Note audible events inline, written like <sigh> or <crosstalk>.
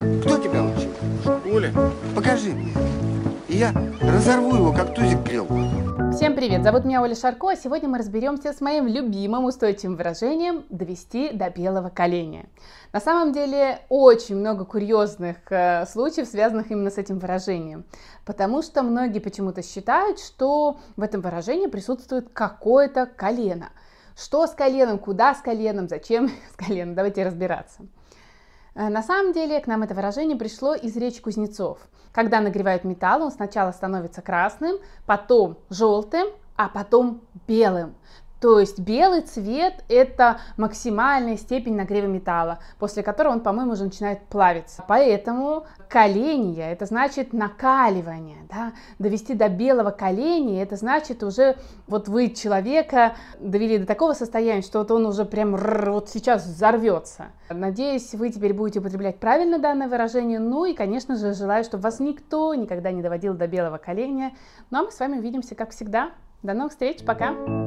Кто тебя учил? Оля, покажи мне. И я разорву его, как тузик клевку. Всем привет! Зовут меня Оля Шарко, а сегодня мы разберемся с моим любимым устойчивым выражением «довести до белого коленя». На самом деле очень много курьезных э, случаев, связанных именно с этим выражением, потому что многие почему-то считают, что в этом выражении присутствует какое-то колено. Что с коленом, куда с коленом, зачем <laughs> с коленом, давайте разбираться. Э, на самом деле к нам это выражение пришло из речи кузнецов. Когда нагревают металл, он сначала становится красным, потом желтым, а потом белым. То есть белый цвет – это максимальная степень нагрева металла, после которого он, по-моему, уже начинает плавиться. Поэтому коление – это значит накаливание, да? довести до белого коления – это значит уже вот вы человека довели до такого состояния, что вот он уже прям вот сейчас взорвется. Надеюсь, вы теперь будете употреблять правильно данное выражение. Ну и, конечно же, желаю, чтобы вас никто никогда не доводил до белого коленя. Ну а мы с вами увидимся, как всегда. До новых встреч, пока!